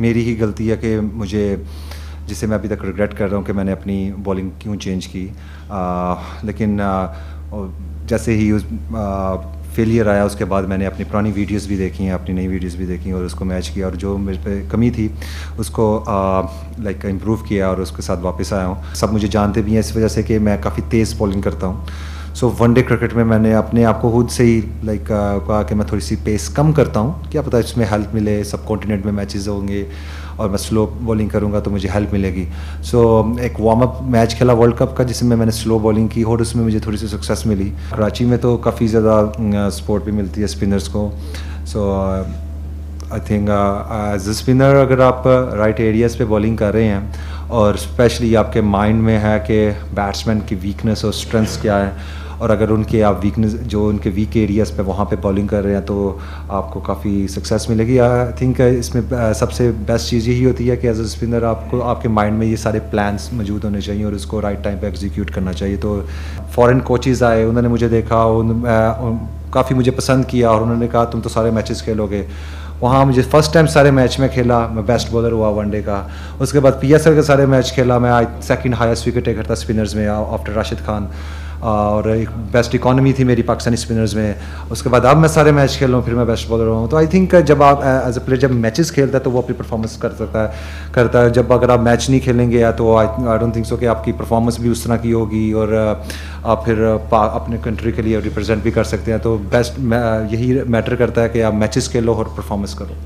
मेरी ही गलती है कि मुझे जिसे मैं अभी तक रिग्रेट कर रहा हूँ कि मैंने अपनी बॉलिंग क्यों चेंज की। आ, लेकिन आ, जैसे ही उस फेलियर आया उसके बाद मैंने अपनी पुरानी वीडियोस भी देखी हैं अपनी नई वीडियोस भी देखी और उसको मैच किया और जो मेरे पे कमी थी उसको लाइक इम्प्रूव किया और उसके साथ वापस आया हूँ। सब मुझे जानते भी हैं इस वजह से कि मैं काफ़ी तेज़ बॉलिंग करता हूँ। सो वनडे क्रिकेट में मैंने अपने आप को खुद से ही लाइक कहा कि मैं थोड़ी सी पेस कम करता हूँ। क्या पता इसमें हेल्प मिले सब कॉन्टिनेंट में मैचेस होंगे और मैं स्लो बॉलिंग करूँगा तो मुझे हेल्प मिलेगी। सो so, एक वार्म अप मैच खेला वर्ल्ड कप का जिसमें मैंने स्लो बॉलिंग की और उसमें मुझे थोड़ी सी सक्सेस मिली। कराची में तो काफ़ी ज़्यादा सपोर्ट भी मिलती है स्पिनर्स को। So I think as a spinner अगर आप राइट uh, एरियाज़ पे बॉलिंग कर रहे हैं और स्पेशली आपके माइंड में है कि बैट्समैन की वीकनेस और स्ट्रेंथ्स क्या है। और अगर उनके आप वीकनेस जो उनके वीक एरियाज़ पे वहाँ पे बॉलिंग कर रहे हैं तो आपको काफ़ी सक्सेस मिलेगी। आई थिंक इसमें सबसे बेस्ट चीज़ यही होती है कि एज अ स्पिनर आपको आपके माइंड में ये सारे प्लान्स मौजूद होने चाहिए और उसको राइट टाइम पे एग्जीक्यूट करना चाहिए। तो फॉरेन कोचेज़ आए उन्होंने मुझे देखा उन, काफ़ी मुझे पसंद किया और उन्होंने कहा तुम तो सारे मैचेस खेलोगे। वहाँ मुझे फ़र्स्ट टाइम सारे मैच में खेला, मैं बेस्ट बॉलर हुआ वनडे का। उसके बाद पी एस एल के सारे मैच खेला, मैं आज सेकंड हाईएस्ट विकेट टेकर था स्पिनर्स में आफ्टर राशिद खान और एक बेस्ट इकोनॉमी थी मेरी पाकिस्तानी स्पिनर्स में। उसके बाद अब मैं सारे मैच खेल रहा फिर मैं बेस्ट बॉलर रहा हूँ। तो आई थिंक जब आप एज अ प्लेयर जब मैचेस खेलता है तो वो अपनी परफॉर्मेंस कर सकता है, करता है। जब अगर आप मैच नहीं खेलेंगे, या तो आई डोंट थिंक सो कि आपकी परफॉर्मेंस भी उस तरह की होगी, और आप फिर अपने कंट्री के लिए रिप्रेजेंट भी कर सकते हैं। तो बेस्ट यही मैटर करता है कि आप मैचेस खेलो और परफॉर्मेंस करो।